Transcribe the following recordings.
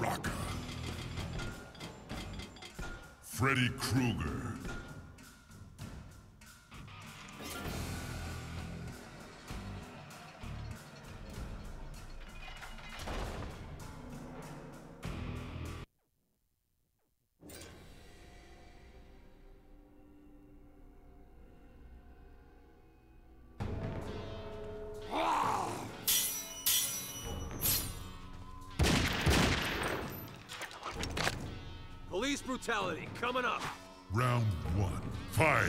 Baraka. Freddy Krueger. Brutality coming up. Round one. Fight!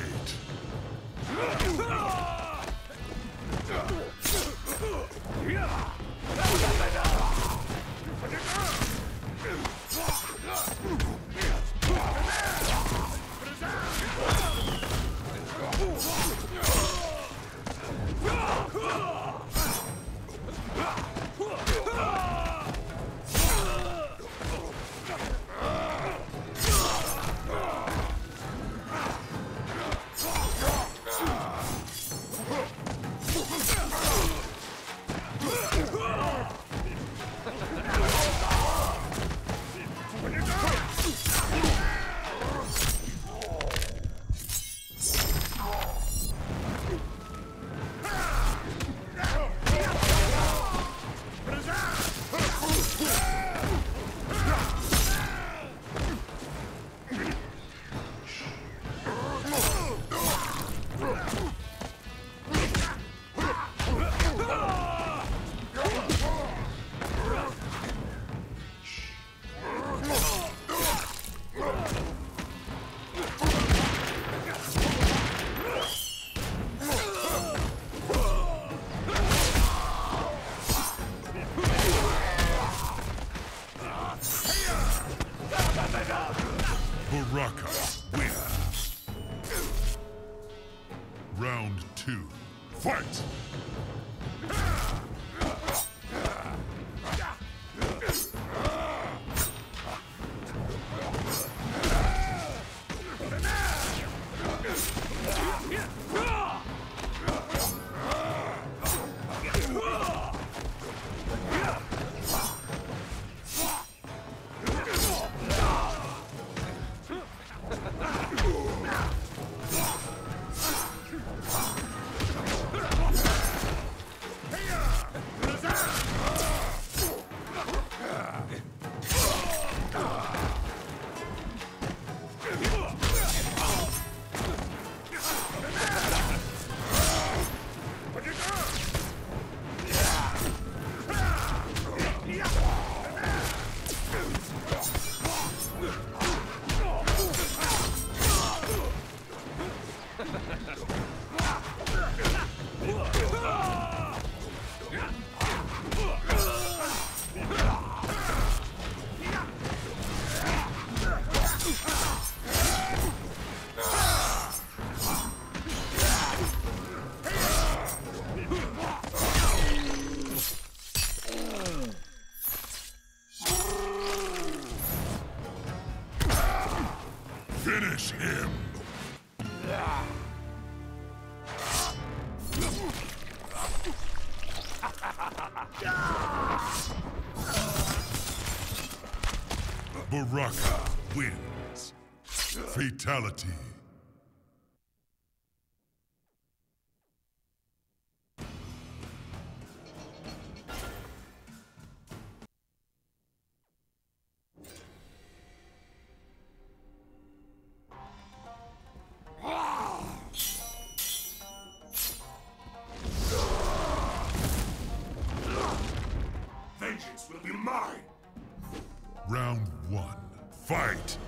Ah! Fatality. Vengeance will be mine! Round one. Fight!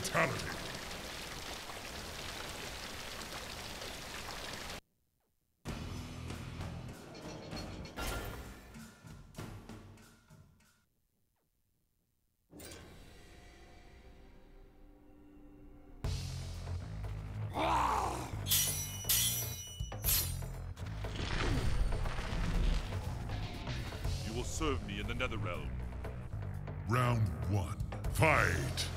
Fatality. serve me in the Netherrealm. Round one. Fight!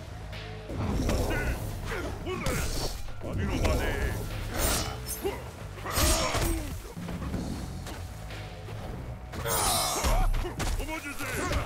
주세요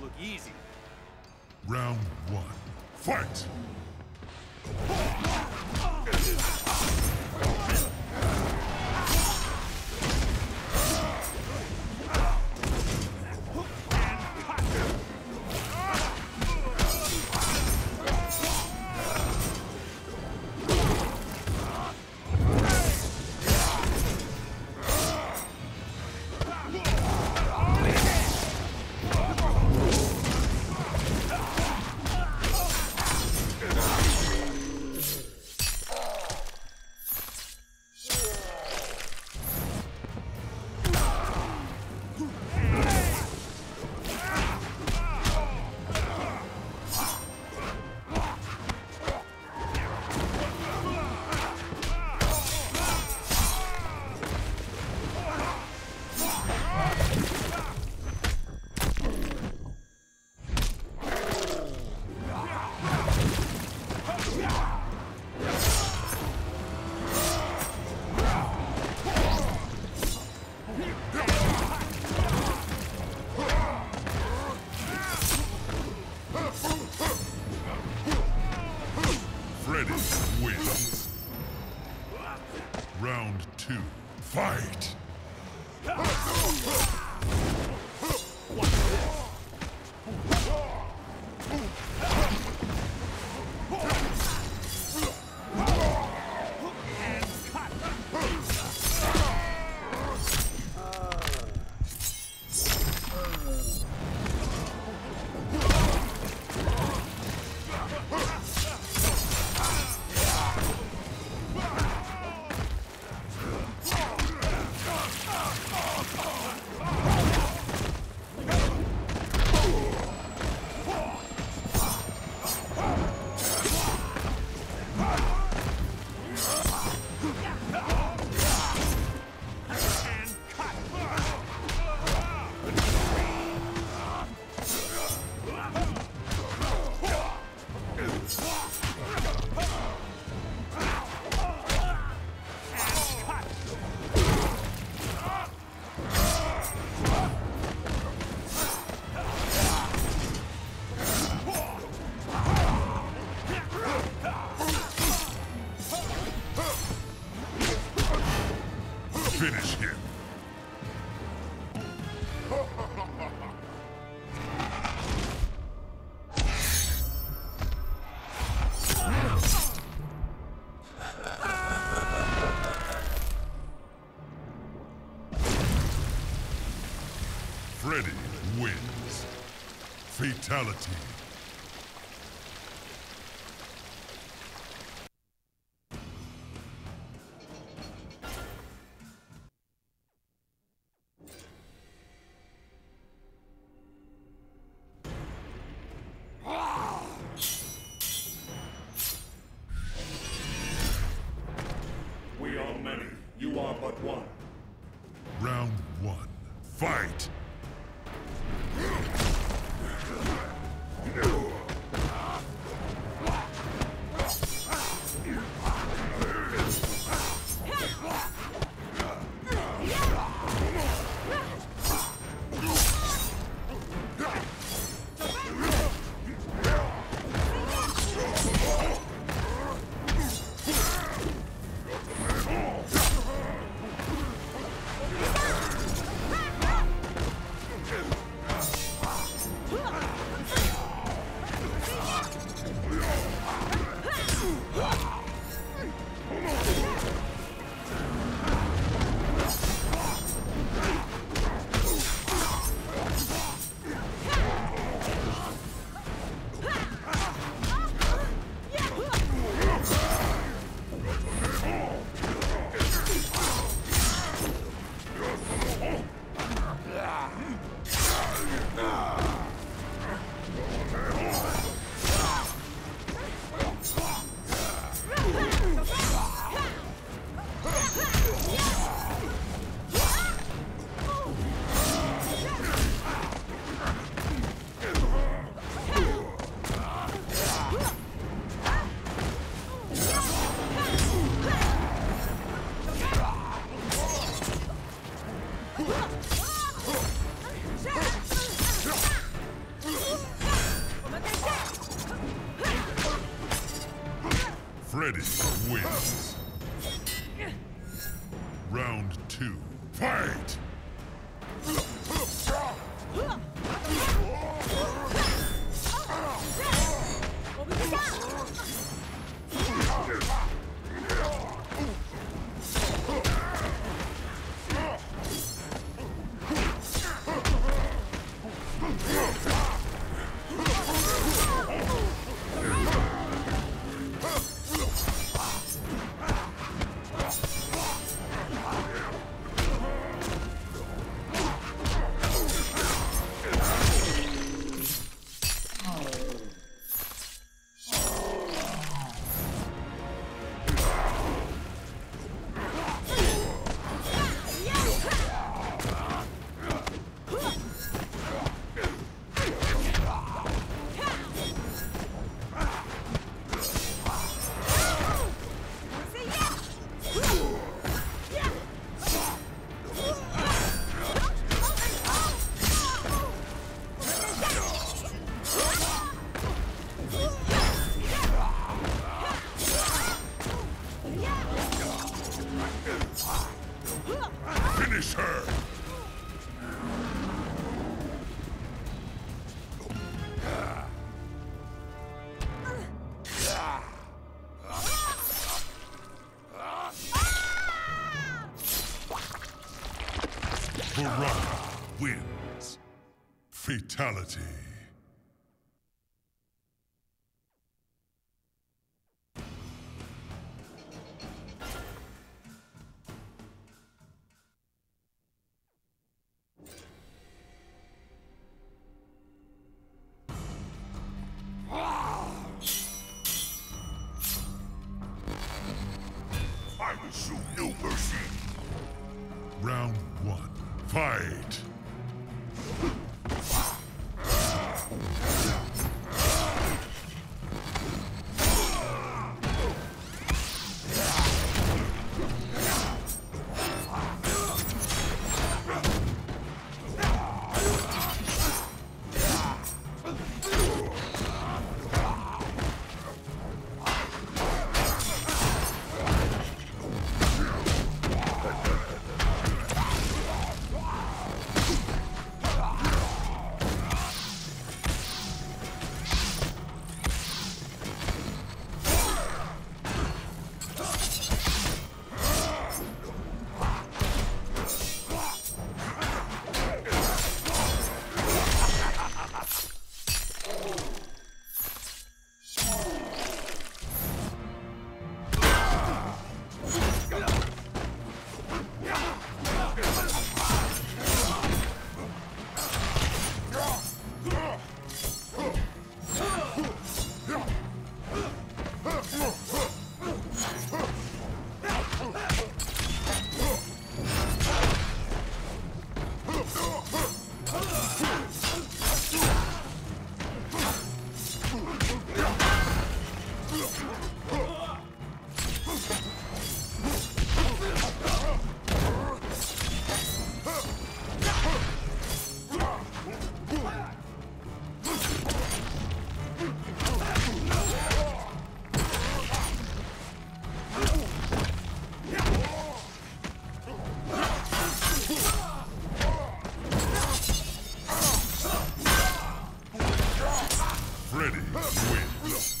look easy. Round one. Fight! Fight! Baraka wins. Fatality. Freddy wins.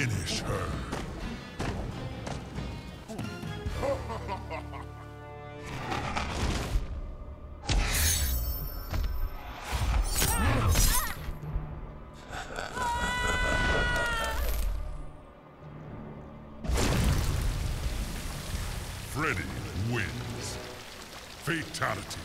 Finish her. Freddy wins. Fatality.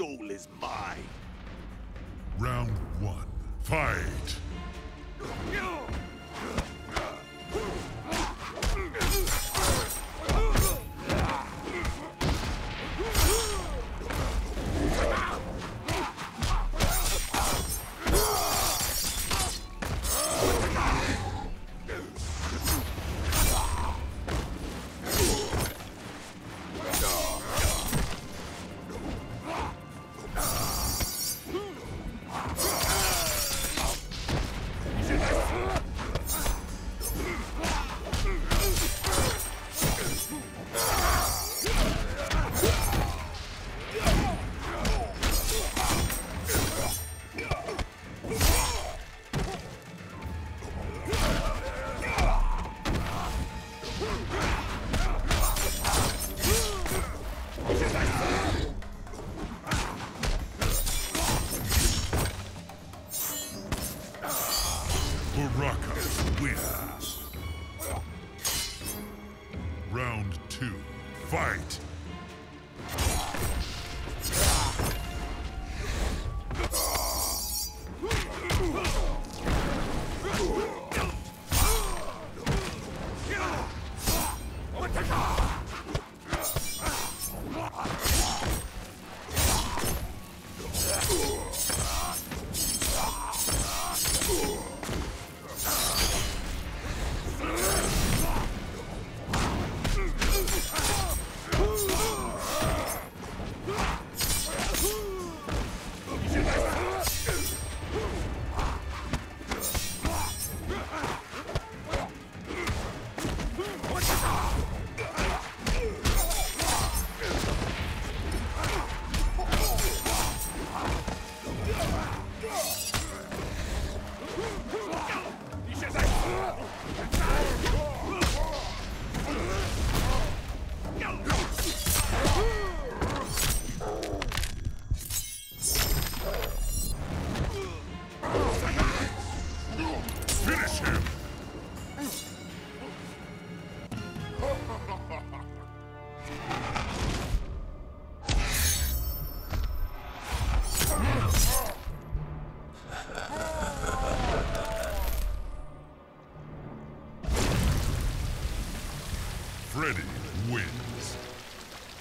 Soul is mine. Round one. Fight!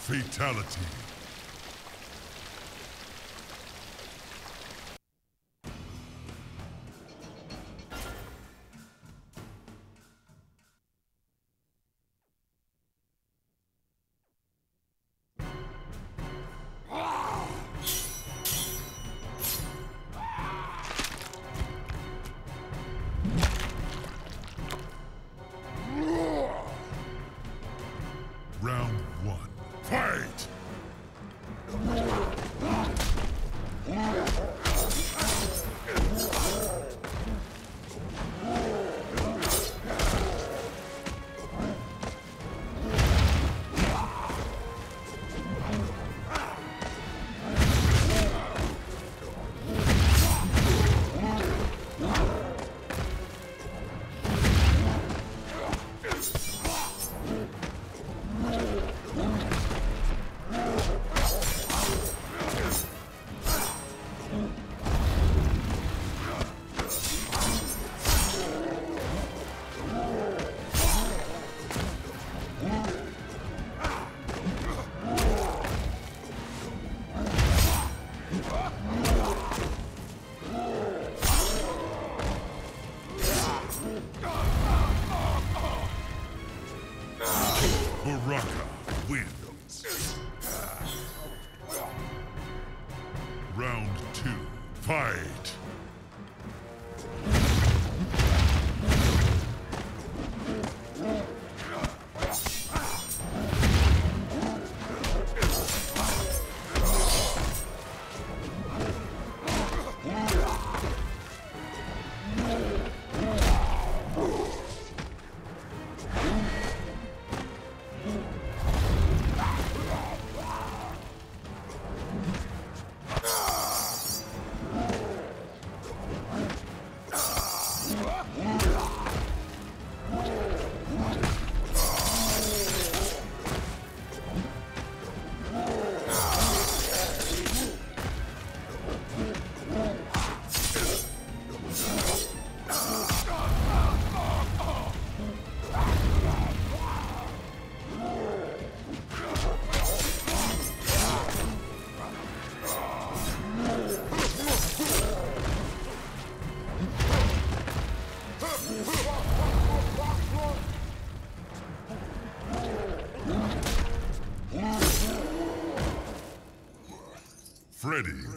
Fatality. Freddy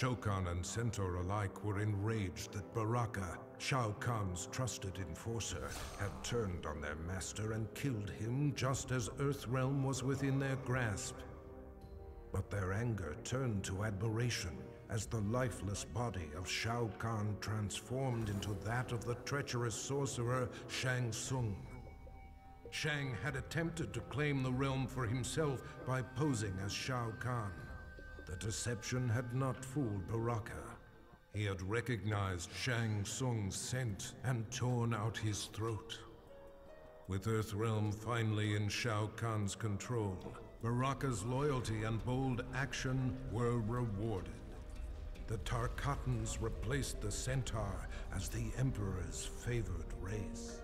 Shokan and Centaur alike were enraged that Baraka, Shao Kahn's trusted enforcer, had turned on their master and killed him just as Earthrealm was within their grasp. But their anger turned to admiration as the lifeless body of Shao Kahn transformed into that of the treacherous sorcerer Shang Tsung. Shang had attempted to claim the realm for himself by posing as Shao Kahn. The deception had not fooled Baraka. He had recognized Shang Tsung's scent and torn out his throat. With Earthrealm finally in Shao Kahn's control, Baraka's loyalty and bold action were rewarded. The Tarkatans replaced the Centaur as the Emperor's favored race.